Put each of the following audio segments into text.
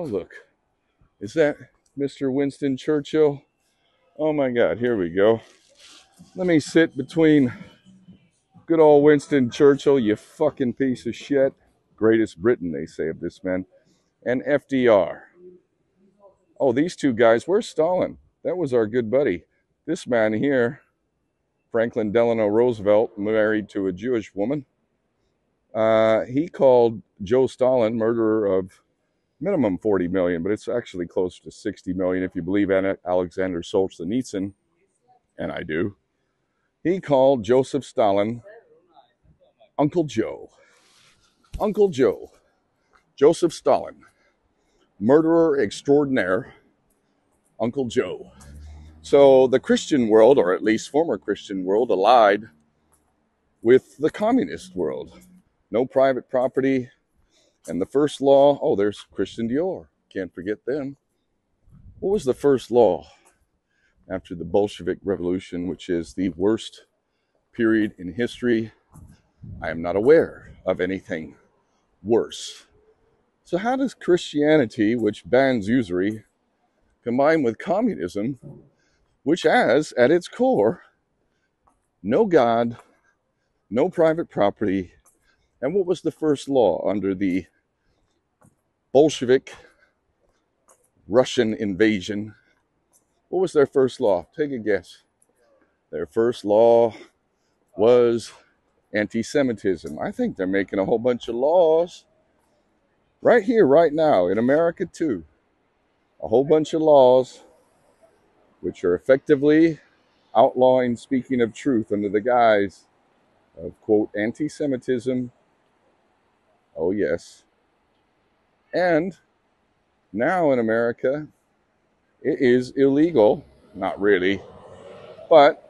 Oh, look. Is that Mr. Winston Churchill? Oh my God, here we go. Let me sit between good old Winston Churchill, you fucking piece of shit. Greatest Briton, they say of this man, and FDR. Oh, these two guys, where's Stalin? That was our good buddy. This man here, Franklin Delano Roosevelt, married to a Jewish woman. Uh, he called Joe Stalin murderer of minimum 40 million, but it's actually closer to 60 million if you believe in it, Alexander Solzhenitsyn, and I do. He called Joseph Stalin Uncle Joe. Uncle Joe. Joseph Stalin, murderer extraordinaire, Uncle Joe. So the Christian world, or at least former Christian world, allied with the communist world. No private property, and the first law, oh, there's Christian Dior. Can't forget them. What was the first law after the Bolshevik Revolution, which is the worst period in history? I am not aware of anything worse. So, how does Christianity, which bans usury, combine with communism, which has at its core no God, no private property, and what was the first law under the Bolshevik Russian invasion. What was their first law? Take a guess. Their first law was anti Semitism. I think they're making a whole bunch of laws right here, right now, in America, too. A whole bunch of laws which are effectively outlawing speaking of truth under the guise of, quote, anti Semitism. Oh, yes. And now in America, it is illegal, not really, but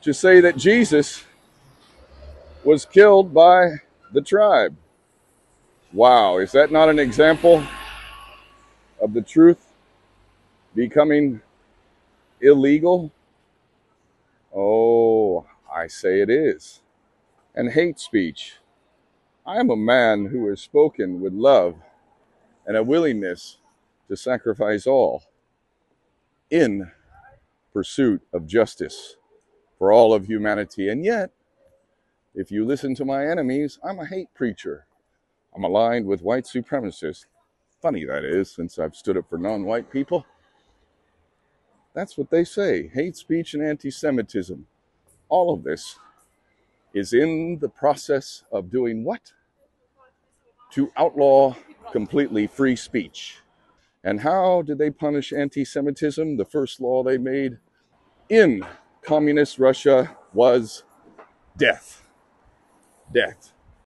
to say that Jesus was killed by the tribe. Wow, is that not an example of the truth becoming illegal? Oh, I say it is. And hate speech I am a man who has spoken with love and a willingness to sacrifice all in pursuit of justice for all of humanity. And yet, if you listen to my enemies, I'm a hate preacher. I'm aligned with white supremacists. Funny that is, since I've stood up for non white people. That's what they say hate speech and anti Semitism. All of this is in the process of doing what? To outlaw completely free speech. And how did they punish anti Semitism? The first law they made in communist Russia was death. Death.